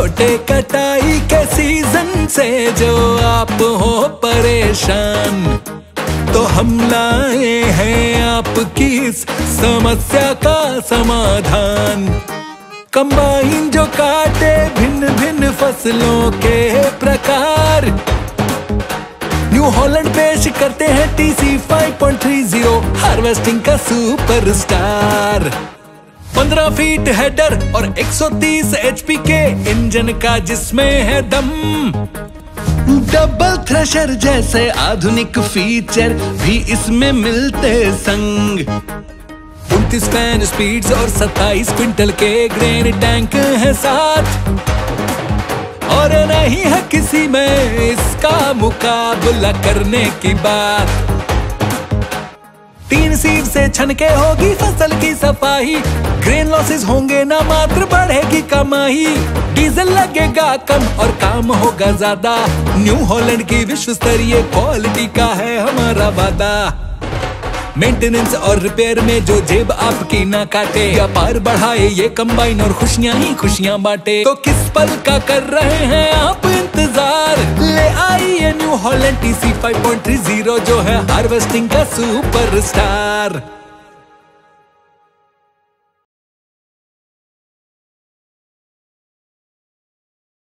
काटे कटाई के सीज़न से जो आप हो परेशान तो हम लाए हैं आपकी समस्या का समाधान। कंबाइन जो काटे भिन्न भिन्न फ़सलों के प्रकार। न्यू हॉलैंड पेश करते हैं टीसी 5.30 हार्वेस्टिंग का सुपरस्टार 15 फीट हेडर और 130 एचपी के इंजन का जिसमें है दम। डबल थ्रेशर जैसे आधुनिक फीचर भी इसमें मिलते संग। उनतीस फ़ैन स्पीड्स और 27 क्विंटल के ग्रेन टैंक है साथ। और नहीं है किसी में इसका मुकाबला करने की बात। तीन सीव से छनके होगी फ़सल की सफ़ाई। ग्रेन लॉसेस होंगे ना मात्र, बढ़ेगी कमाई। डीजल लगेगा कम और काम होगा ज़्यादा। न्यू हॉलैंड की विश्व स्तरीय क्वालिटी का है हमारा वादा। मेंटेनेंस और रिपेयर में जो जेब आपकी ना काटे। व्यापार बढ़ाए, ये कंबाइन और खुशियाँ ही खुशियाँ बांटे। तो किस पल का कर रहे हैं आप? न्यू हॉलैंड टीसी 5.30 जो है हार्वेस्टिंग का सुपरस्टार